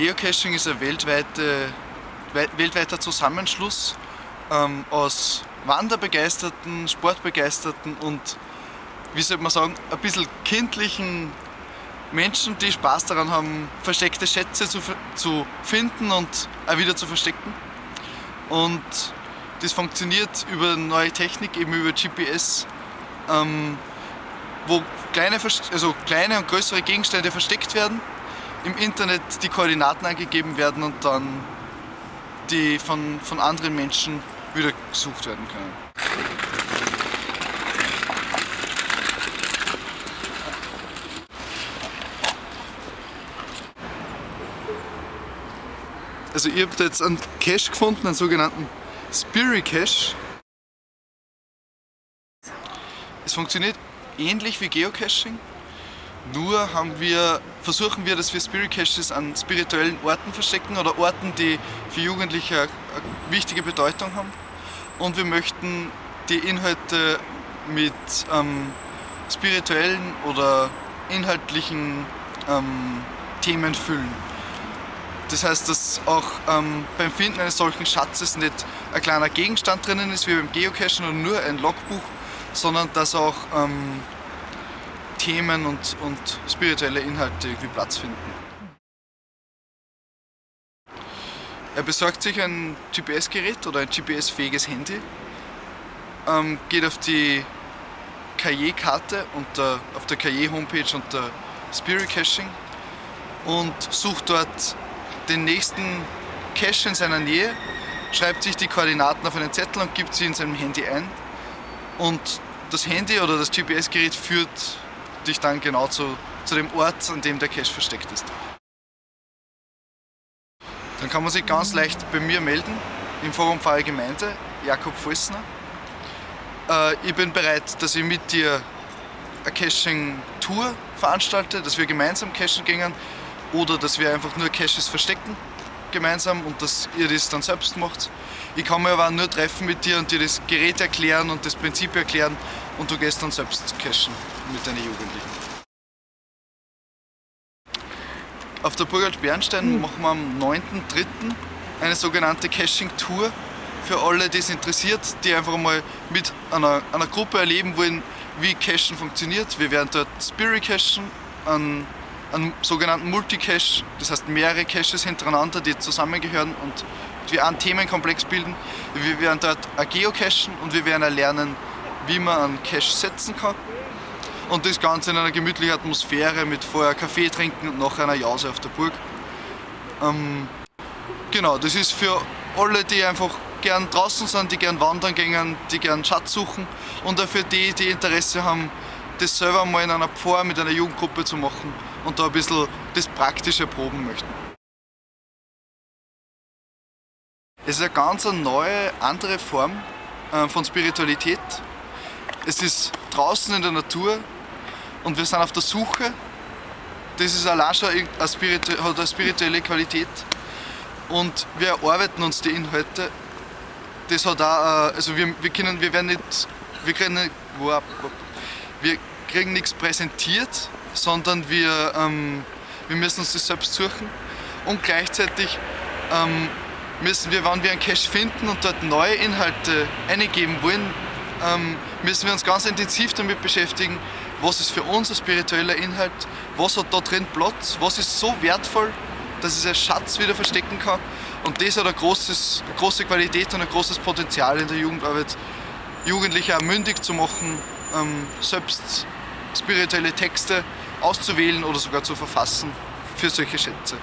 Geocaching ist ein weltweite, weltweiter Zusammenschluss ähm, aus Wanderbegeisterten, Sportbegeisterten und, wie soll man sagen, ein bisschen kindlichen Menschen, die Spaß daran haben, versteckte Schätze zu, zu finden und auch wieder zu verstecken. Und das funktioniert über neue Technik, eben über GPS, ähm, wo kleine, also kleine und größere Gegenstände versteckt werden, im Internet die Koordinaten angegeben werden und dann die von, von anderen Menschen wieder gesucht werden können. Also ihr habt jetzt einen Cache gefunden, einen sogenannten Spirit Cache. Es funktioniert ähnlich wie Geocaching, nur haben wir, versuchen wir, dass wir Spirit Caches an spirituellen Orten verstecken oder Orten, die für Jugendliche eine wichtige Bedeutung haben. Und wir möchten die Inhalte mit ähm, spirituellen oder inhaltlichen ähm, Themen füllen. Das heißt, dass auch ähm, beim Finden eines solchen Schatzes nicht ein kleiner Gegenstand drinnen ist wie beim Geocachen oder nur ein Logbuch, sondern dass auch ähm, Themen und, und spirituelle Inhalte irgendwie Platz finden. Er besorgt sich ein GPS-Gerät oder ein GPS-fähiges Handy, ähm, geht auf die Kaye-Karte auf der Kaye-Homepage unter Spirit Caching und sucht dort den nächsten Cache in seiner Nähe, schreibt sich die Koordinaten auf einen Zettel und gibt sie in seinem Handy ein. Und das Handy oder das GPS-Gerät führt dich dann genau zu, zu dem Ort, an dem der Cache versteckt ist. Dann kann man sich ganz leicht bei mir melden, im Forum Pfarrer Gemeinde, Jakob Volsner. Äh, ich bin bereit, dass ich mit dir eine Caching-Tour veranstalte, dass wir gemeinsam cachen gehen oder dass wir einfach nur Caches verstecken gemeinsam und dass ihr das dann selbst macht. Ich kann mir aber nur treffen mit dir und dir das Gerät erklären und das Prinzip erklären und du gehst dann selbst cachen mit deinen Jugendlichen. Auf der Burgalt Bernstein mhm. machen wir am 9.3. eine sogenannte Caching-Tour für alle, die es interessiert, die einfach mal mit einer, einer Gruppe erleben wollen, wie Cachen funktioniert. Wir werden dort Spirit Cachen an einen sogenannten Multicache, das heißt mehrere Caches hintereinander, die zusammengehören und wir einen Themenkomplex bilden. Wir werden dort geocachen und wir werden lernen, wie man einen Cache setzen kann. Und das Ganze in einer gemütlichen Atmosphäre mit vorher Kaffee trinken und nachher einer Jause auf der Burg. Ähm, genau, das ist für alle, die einfach gern draußen sind, die gern wandern gehen, die gern Schatz suchen und auch für die, die Interesse haben, das selber mal in einer Pfarr mit einer Jugendgruppe zu machen und da ein bisschen das Praktische proben möchten. Es ist eine ganz neue, andere Form äh, von Spiritualität. Es ist draußen in der Natur und wir sind auf der Suche. Das ist allein schon eine, Spiritu hat eine spirituelle Qualität. Und wir erarbeiten uns die Inhalte. Das hat auch, äh, also wir, wir können, wir werden nicht, wir nicht, wir kriegen nichts präsentiert, sondern wir, ähm, wir müssen uns das selbst suchen und gleichzeitig ähm, müssen wir, wenn wir einen Cache finden und dort neue Inhalte eingeben wollen, ähm, müssen wir uns ganz intensiv damit beschäftigen, was ist für uns ein spiritueller Inhalt, was hat da drin Platz, was ist so wertvoll, dass es ein Schatz wieder verstecken kann. Und das hat eine, großes, eine große Qualität und ein großes Potenzial in der Jugendarbeit, Jugendliche auch mündig zu machen, ähm, selbst spirituelle Texte auszuwählen oder sogar zu verfassen für solche Schätze.